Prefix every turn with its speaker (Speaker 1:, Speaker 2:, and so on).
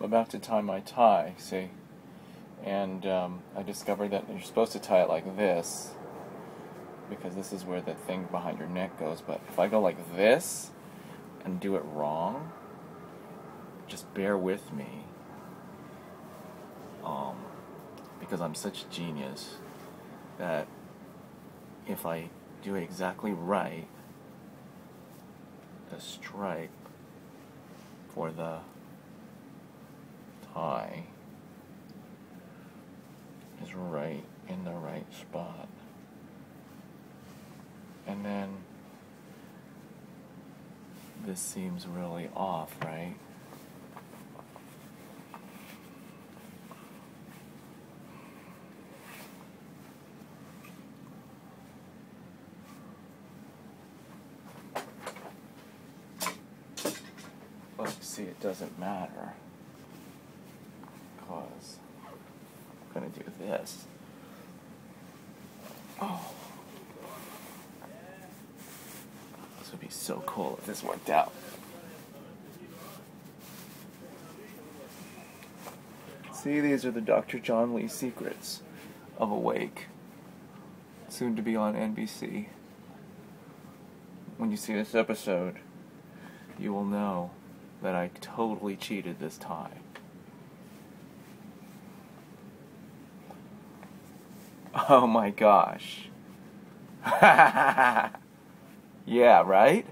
Speaker 1: About to tie my tie, see? And um, I discovered that you're supposed to tie it like this because this is where the thing behind your neck goes. But if I go like this and do it wrong, just bear with me. Um, because I'm such a genius that if I do it exactly right, the stripe for the tie is right in the right spot. And then this seems really off, right? But see, it doesn't matter because I'm gonna do this. Oh. This would be so cool if this worked out. See, these are the Dr. John Lee secrets of Awake, soon to be on NBC. When you see this episode, you will know that I totally cheated this time. Oh my gosh. yeah, right?